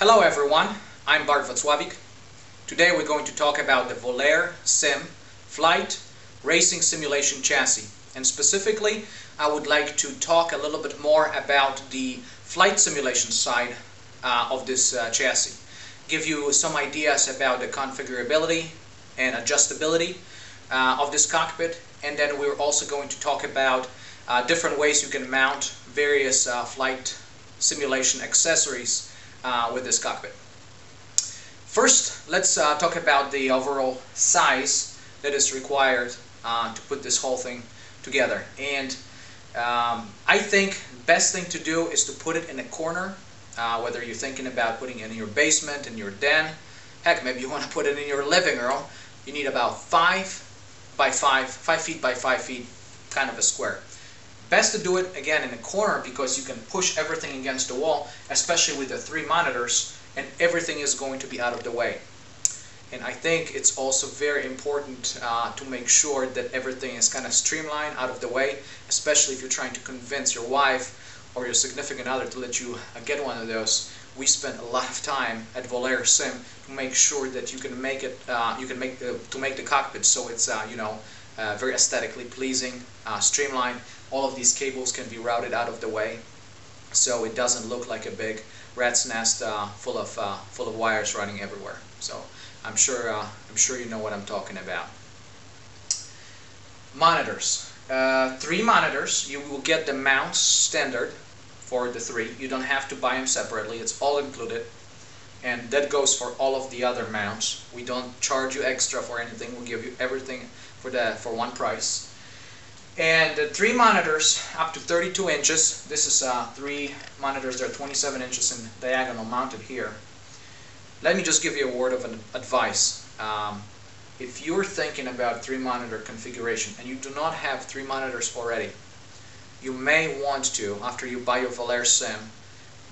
Hello everyone, I'm Bart Wacławik. Today we're going to talk about the Volair Sim Flight Racing Simulation Chassis. And specifically, I would like to talk a little bit more about the flight simulation side uh, of this uh, chassis. Give you some ideas about the configurability and adjustability uh, of this cockpit. And then we're also going to talk about uh, different ways you can mount various uh, flight simulation accessories uh, with this cockpit. First, let's uh, talk about the overall size that is required uh, to put this whole thing together. And um, I think best thing to do is to put it in a corner, uh, whether you're thinking about putting it in your basement, in your den, heck, maybe you want to put it in your living room. You need about five by five, five feet by five feet, kind of a square. Best to do it again in a corner because you can push everything against the wall, especially with the three monitors, and everything is going to be out of the way. And I think it's also very important uh, to make sure that everything is kind of streamlined out of the way, especially if you're trying to convince your wife or your significant other to let you uh, get one of those. We spent a lot of time at Volair Sim to make sure that you can make it, uh, you can make the, to make the cockpit so it's, uh, you know, uh, very aesthetically pleasing, uh, streamlined. All of these cables can be routed out of the way so it doesn't look like a big rat's nest uh, full of uh, full of wires running everywhere. So I'm sure uh, I'm sure you know what I'm talking about. Monitors. Uh, three monitors. You will get the mounts standard for the three. You don't have to buy them separately. It's all included. And that goes for all of the other mounts. We don't charge you extra for anything. We give you everything for the for one price. And three monitors up to 32 inches. This is uh, three monitors. They're 27 inches in diagonal mounted here. Let me just give you a word of advice. Um, if you're thinking about three monitor configuration and you do not have three monitors already, you may want to, after you buy your Volair Sim,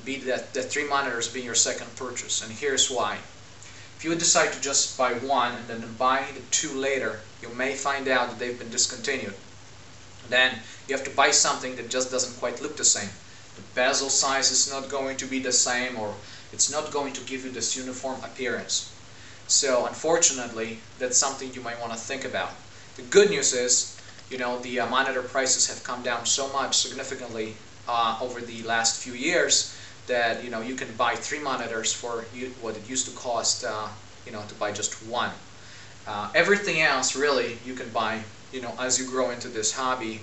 be that the three monitors being your second purchase. And here's why. If you decide to just buy one and then buy the two later, you may find out that they've been discontinued. Then you have to buy something that just doesn't quite look the same. The bezel size is not going to be the same or it's not going to give you this uniform appearance. So unfortunately, that's something you might want to think about. The good news is, you know, the uh, monitor prices have come down so much significantly uh, over the last few years that, you know, you can buy three monitors for what it used to cost, uh, you know, to buy just one. Uh, everything else, really, you can buy, you know, as you grow into this hobby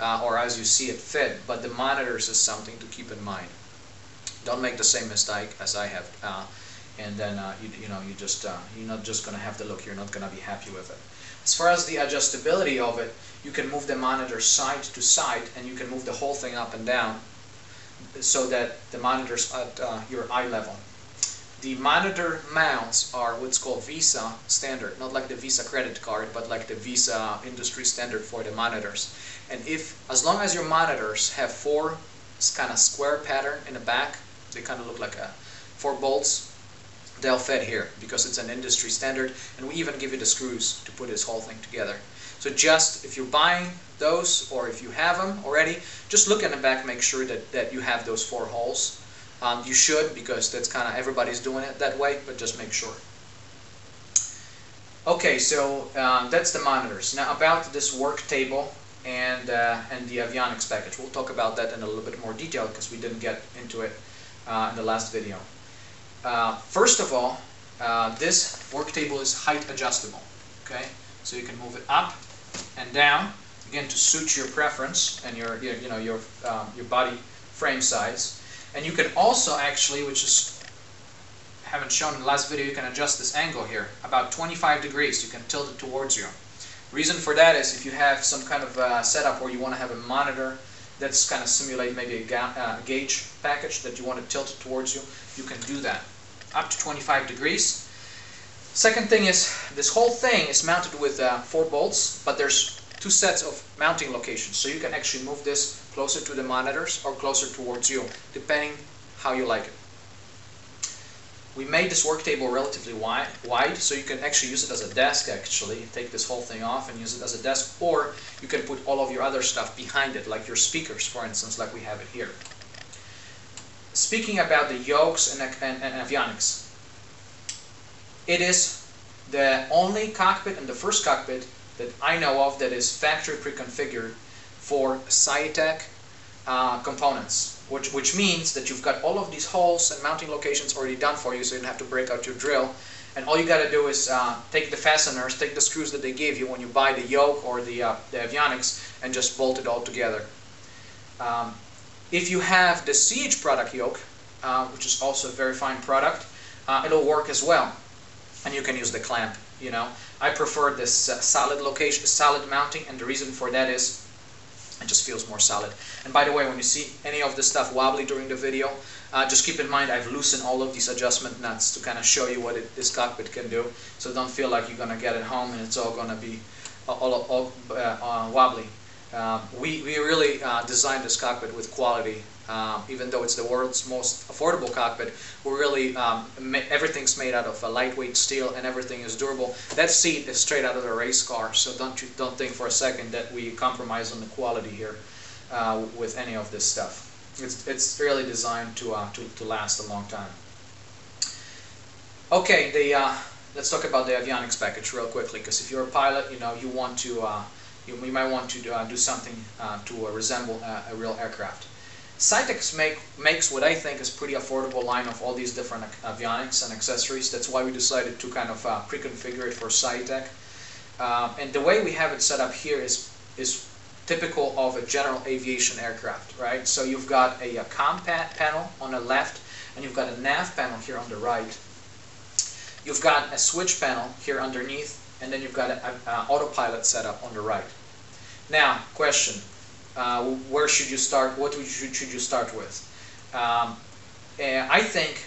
uh, or as you see it fit, but the monitors is something to keep in mind. Don't make the same mistake as I have uh, and then uh, you, you know you just uh, you're not just gonna have the look you're not gonna be happy with it as far as the adjustability of it you can move the monitor side to side and you can move the whole thing up and down so that the monitor's at uh, your eye level the monitor mounts are what's called VESA standard not like the Visa credit card but like the VESA industry standard for the monitors and if as long as your monitors have four kind of square pattern in the back they kind of look like a four bolts they'll fit here because it's an industry standard and we even give you the screws to put this whole thing together. So just if you're buying those or if you have them already, just look in the back, make sure that, that you have those four holes. Um, you should because that's kind of everybody's doing it that way, but just make sure. Okay, so um, that's the monitors. Now about this work table and, uh, and the avionics package. We'll talk about that in a little bit more detail because we didn't get into it uh, in the last video. Uh, first of all, uh, this work table is height adjustable. Okay, so you can move it up and down again to suit your preference and your, your you know your um, your body frame size. And you can also actually, which is haven't shown in the last video, you can adjust this angle here about 25 degrees. You can tilt it towards you. Reason for that is if you have some kind of uh, setup where you want to have a monitor that's kind of simulate maybe a ga uh, gauge package that you want to tilt it towards you, you can do that up to 25 degrees. Second thing is this whole thing is mounted with uh, four bolts, but there's two sets of mounting locations. So you can actually move this closer to the monitors or closer towards you, depending how you like it. We made this work table relatively wide, wide, so you can actually use it as a desk actually. Take this whole thing off and use it as a desk, or you can put all of your other stuff behind it, like your speakers, for instance, like we have it here. speaking about the yokes and, and, and avionics, it is the only cockpit and the first cockpit that I know of that is factory pre-configured for Saitek uh, components, which, which means that you've got all of these holes and mounting locations already done for you, so you don't have to break out your drill. And all you got to do is uh, take the fasteners, take the screws that they give you when you buy the yoke or the, uh, the avionics, and just bolt it all together. Um, if you have the CH product yoke, uh, which is also a very fine product, uh, it'll work as well and you can use the clamp you know? I prefer this uh, solid location solid mounting and the reason for that is it just feels more solid. And by the way when you see any of this stuff wobbly during the video uh, just keep in mind I've loosened all of these adjustment nuts to kind of show you what it, this cockpit can do. So don't feel like you're gonna get it home and it's all gonna be all, all, all uh, uh wobbly. Uh, we, we really uh, designed this cockpit with quality um, even though it's the world's most affordable cockpit, we're really um, everything's made out of a lightweight steel and everything is durable. That seat is straight out of a race car, so don't you don't think for a second that we compromise on the quality here uh, with any of this stuff. It's it's really designed to uh, to to last a long time. Okay, the uh, let's talk about the avionics package real quickly because if you're a pilot, you know you want to uh, you, you might want to uh, do something uh, to resemble a real aircraft. Saitek make, makes what I think is pretty affordable line of all these different avionics and accessories. That's why we decided to kind of uh, pre-configure it for Saitek. Uh, and the way we have it set up here is, is typical of a general aviation aircraft, right? So you've got a, a panel on the left, and you've got a nav panel here on the right. You've got a switch panel here underneath, and then you've got an autopilot setup on the right. Now, question, uh, where should you start? What should, should you start with? Um, I think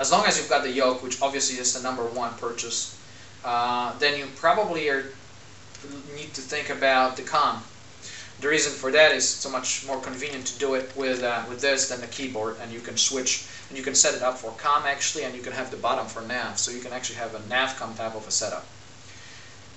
as long as you've got the yoke, which obviously is the number one purchase, uh, then you probably are, need to think about the COM. The reason for that is so much more convenient to do it with uh, with this than the keyboard, and you can switch and you can set it up for COM actually, and you can have the bottom for nav, so you can actually have a nav COM type of a setup.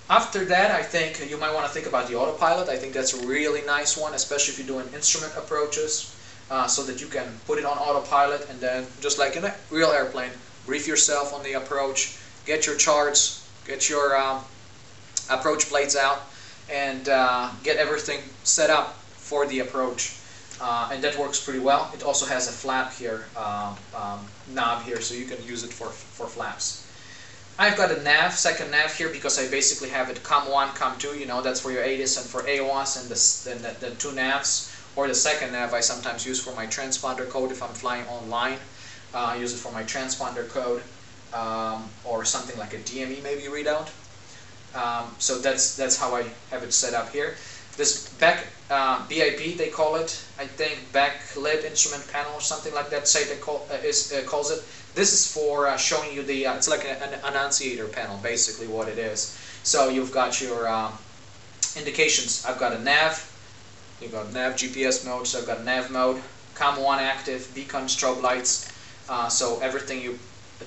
After that, I think you might want to think about the autopilot. I think that's a really nice one, especially if you're doing instrument approaches, uh, so that you can put it on autopilot and then, just like in a real airplane, brief yourself on the approach, get your charts, get your um, approach plates out, and uh, get everything set up for the approach. Uh, and that works pretty well. It also has a flap here, um, um, knob here, so you can use it for, for flaps. I've got a nav, second nav here because I basically have it COM1, COM2, you know, that's for your ATIS and for AWOS and the, the, the two navs. Or the second nav I sometimes use for my transponder code if I'm flying online. Uh, I use it for my transponder code um, or something like a DME maybe readout. Um, so that's that's how I have it set up here. This back uh, BIP they call it, I think back backlit instrument panel or something like that. Say they call uh, is uh, calls it. This is for uh, showing you the, uh, it's like an, an, annunciator panel, basically what it is. So you've got your um, indications. I've got a nav, you've got nav GPS mode, so I've got nav mode, COM1 active, beacon strobe lights. Uh, so everything you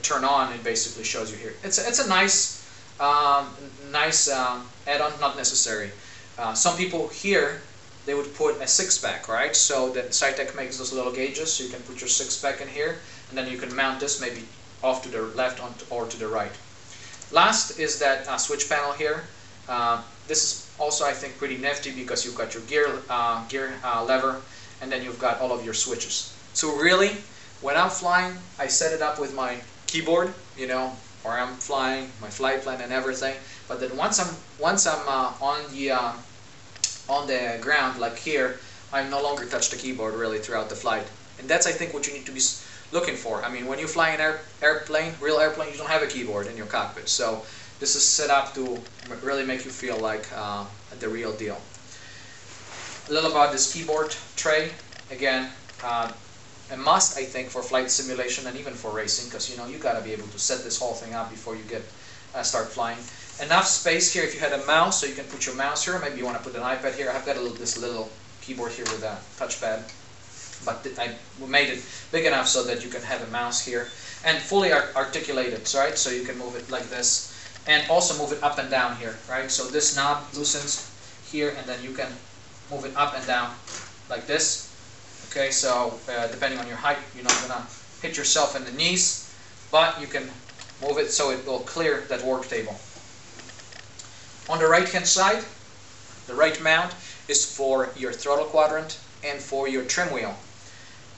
turn on, it basically shows you here. It's a, it's a nice, um, nice um, add-on, not necessary. Uh, some people here, they would put a six-pack, right? So that Saitek makes those little gauges, so you can put your six-pack in here and then you can mount this maybe off to the left or to the right. Last is that uh, switch panel here. Uh, this is also I think pretty nifty because you've got your gear, uh, gear uh, lever and then you've got all of your switches. So really, when I'm flying, I set it up with my keyboard, you know, or I'm flying, my flight plan and everything. But then once I'm once I'm uh, on the uh, on the ground, like here, I no longer touch the keyboard really throughout the flight. And that's I think what you need to be looking for. I mean, when you fly an air, airplane, real airplane, you don't have a keyboard in your cockpit. So this is set up to really make you feel like uh, the real deal. A little about this keyboard tray. Again, uh, a must, I think, for flight simulation and even for racing, because you know you got to be able to set this whole thing up before you get uh, start flying. Enough space here if you had a mouse, so you can put your mouse here. Maybe you want to put an iPad here. I've got a little, this little keyboard here with a touchpad but I made it big enough so that you can have a mouse here and fully articulated, right? So you can move it like this and also move it up and down here, right? So this knob loosens here and then you can move it up and down like this, Okay, so uh, depending on your height, you're not gonna hit yourself in the knees, but you can move it so it will clear that work table. On the right hand side, the right mount is for your throttle quadrant and for your trim wheel.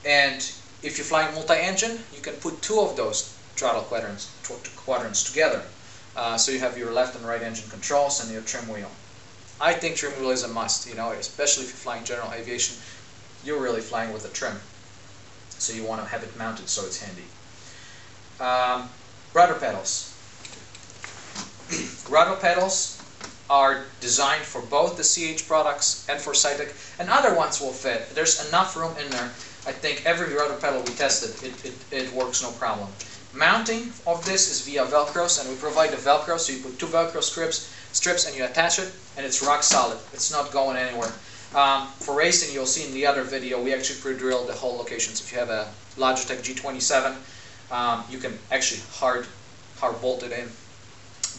And if you're flying multi-engine, you can put two of those throttle quadrants, quadrants together. Uh, so you have your left and right engine controls and your trim wheel. I think trim wheel is a must, you know, especially if you're flying general aviation, you're really flying with a trim. So you want to have it mounted so it's handy. Um, rudder pedals. rudder pedals are designed for both the CH products and for Saitek, and other ones will fit. There's enough room in there. I think every rudder pedal we tested, it, it, it works no problem. Mounting of this is via Velcros, and we provide the Velcro, so you put two Velcro strips, strips and you attach it, and it's rock solid. It's not going anywhere. Um, for racing, you'll see in the other video, we actually pre-drilled the whole locations. If you have a Logitech G27, um, you can actually hard, hard bolt it in.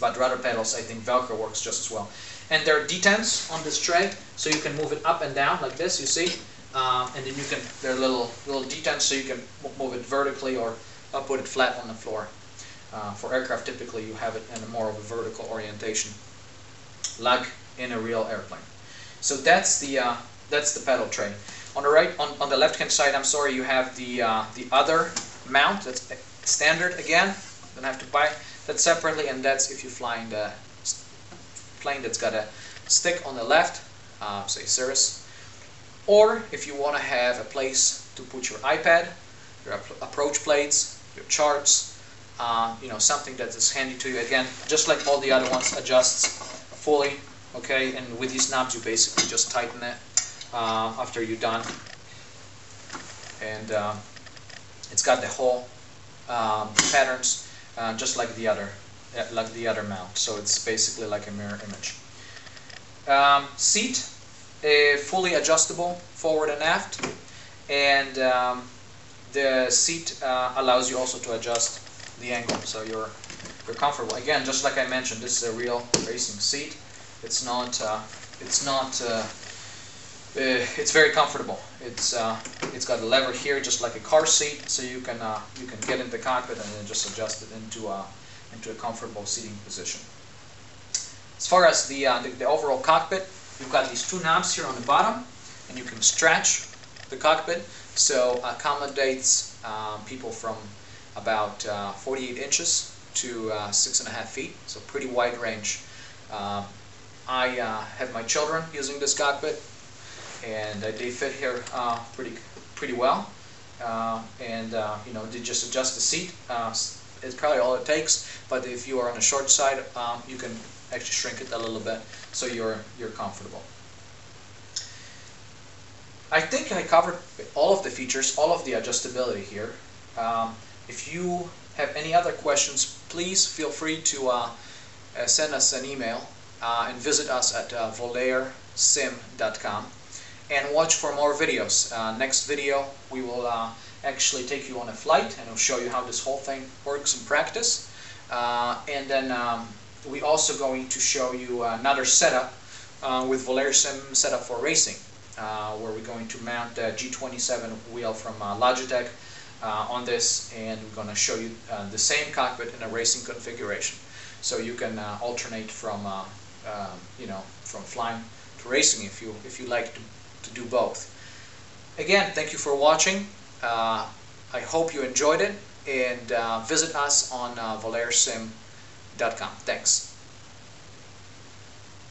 But rudder pedals, I think Velcro works just as well. And there are detents on this tray, so you can move it up and down like this, you see? Um, and then you can, there are little, little detents, so you can move it vertically or uh, put it flat on the floor. Uh, for aircraft, typically you have it in a more of a vertical orientation, like in a real airplane. So that's the uh, that's the pedal tray. On the right, on, on the left hand side, I'm sorry, you have the uh, the other mount. That's standard again. Don't have to buy that separately, and that's if you're flying the plane that's got a stick on the left, uh, say Cirrus, or if you want to have a place to put your iPad, your approach plates, your charts, uh, you know, something that is handy to you. Again, just like all the other ones, adjusts fully okay? And with these knobs you basically just tighten it uh, after you're done. And uh, it's got the whole um, patterns uh, just like the other uh, like the other mount. So it's basically like a mirror image. Um, seat fully adjustable forward and aft and um, the seat uh, allows you also to adjust the angle so you're you're comfortable again just like I mentioned this is a real racing seat it's not. Uh, it's not. Uh, uh, it's very comfortable. It's uh, it's got a lever here, just like a car seat, so you can uh, you can get in the cockpit and then just adjust it into a into a comfortable seating position. As far as the, uh, the, the overall cockpit, you've got these two knobs here on the bottom, and you can stretch the cockpit so accommodates um, people from about 48 inches to six and a half feet, so pretty wide range. Um, I uh, have my children using this cockpit, and uh, they fit here uh, pretty pretty well. Uh, and uh, you know, they just adjust the seat. Uh, it's probably all it takes. But if you are on the short side, um, you can actually shrink it a little bit so you're you're comfortable. I think I covered all of the features, all of the adjustability here. Um, if you have any other questions, please feel free to send us an email uh, and visit us at uh, and watch for more videos. Uh, next video we will uh, actually take you on a flight and we will show you how this whole thing works in practice. Uh, and then um, we also going to show you another setup uh, with Volair Sim setup for racing. where we're going to mount the G27 wheel from Logitech on this and we're going to show you the same cockpit in a racing configuration. So you can alternate from um, you know, from flying to racing if you if you like to, to do both. Again, thank you for watching. Uh, I hope you enjoyed it and uh, visit us on uh, volairsim.com. Thanks.